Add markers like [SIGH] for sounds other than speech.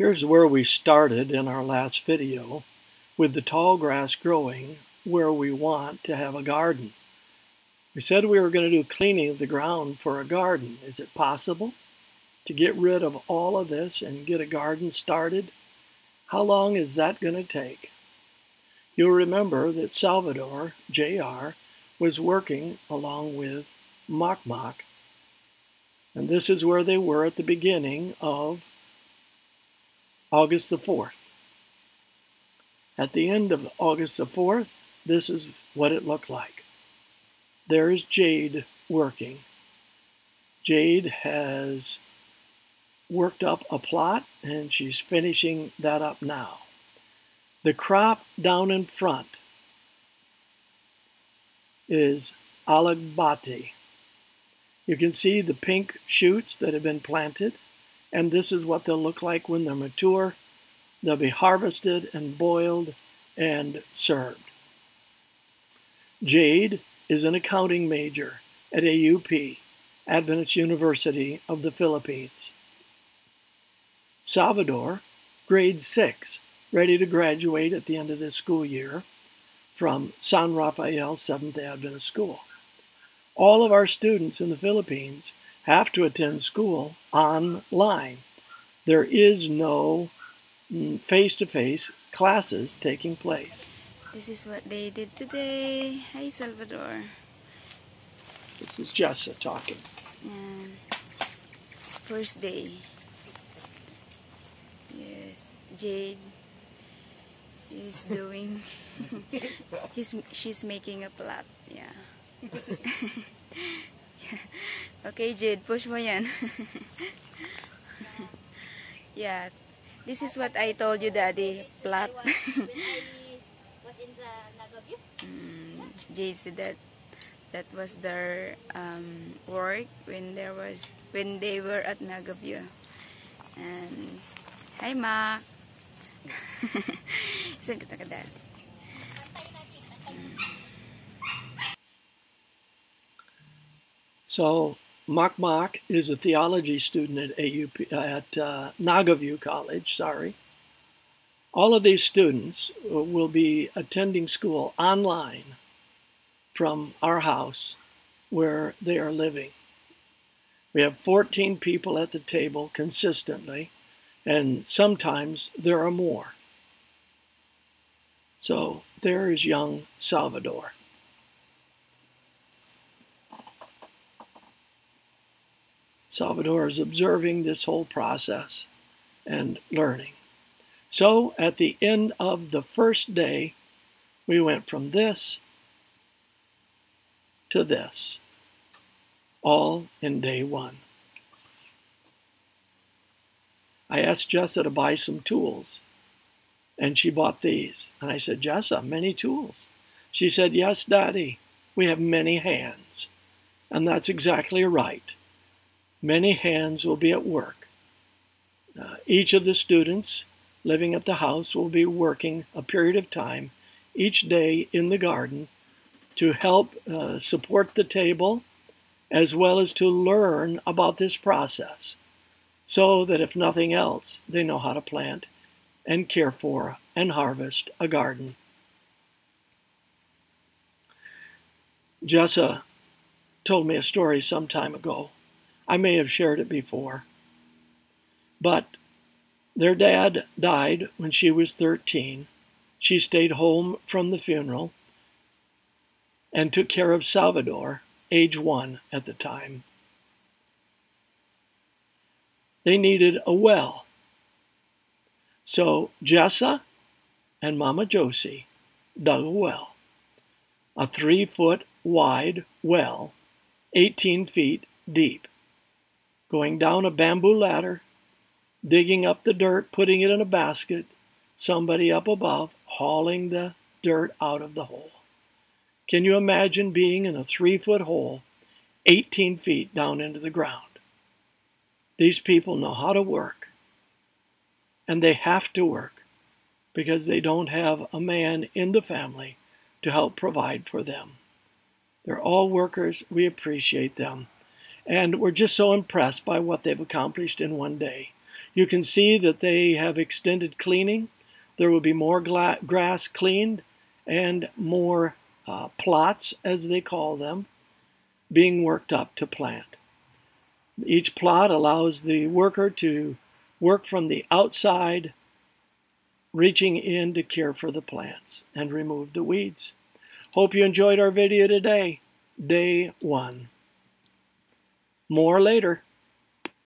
Here's where we started in our last video with the tall grass growing where we want to have a garden. We said we were going to do cleaning of the ground for a garden. Is it possible to get rid of all of this and get a garden started? How long is that going to take? You'll remember that Salvador, Jr., was working along with Mok Mok, and this is where they were at the beginning of August the 4th. At the end of August the 4th, this is what it looked like. There's Jade working. Jade has worked up a plot and she's finishing that up now. The crop down in front is alagbati. You can see the pink shoots that have been planted, and this is what they'll look like when they're mature. They'll be harvested and boiled and served. Jade is an accounting major at AUP, Adventist University of the Philippines. Salvador, grade 6, ready to graduate at the end of this school year from San Rafael Seventh Adventist School. All of our students in the Philippines have to attend school online. There is no face to face classes taking place. This is what they did today. Hi, Salvador. This is Jessa talking. And first day. Yes, Jade is doing. [LAUGHS] he's she's making a plot. Yeah. [LAUGHS] [LAUGHS] okay, Jade, push mo yan. [LAUGHS] yeah. This is what I told you, Daddy. Plot. [LAUGHS] mm, Jade said that that was their um, work when there was when they were at Nagaview. And hi, Ma. Isang kita kada. So Mok is a theology student at AUP at uh, Nagaview College. Sorry. All of these students will be attending school online from our house where they are living. We have 14 people at the table consistently, and sometimes there are more. So there is young Salvador. Salvador is observing this whole process and learning. So at the end of the first day, we went from this to this, all in day one. I asked Jessa to buy some tools, and she bought these. And I said, Jessa, many tools. She said, Yes, Daddy, we have many hands. And that's exactly right. Many hands will be at work. Uh, each of the students living at the house will be working a period of time each day in the garden to help uh, support the table as well as to learn about this process so that if nothing else, they know how to plant and care for and harvest a garden. Jessa told me a story some time ago I may have shared it before. But their dad died when she was 13. She stayed home from the funeral and took care of Salvador, age one at the time. They needed a well. So Jessa and Mama Josie dug a well, a three foot wide well, 18 feet deep going down a bamboo ladder, digging up the dirt, putting it in a basket, somebody up above hauling the dirt out of the hole. Can you imagine being in a three foot hole, 18 feet down into the ground? These people know how to work, and they have to work because they don't have a man in the family to help provide for them. They're all workers. We appreciate them. And we're just so impressed by what they've accomplished in one day. You can see that they have extended cleaning. There will be more grass cleaned and more uh, plots, as they call them, being worked up to plant. Each plot allows the worker to work from the outside, reaching in to care for the plants and remove the weeds. Hope you enjoyed our video today, day one. More later.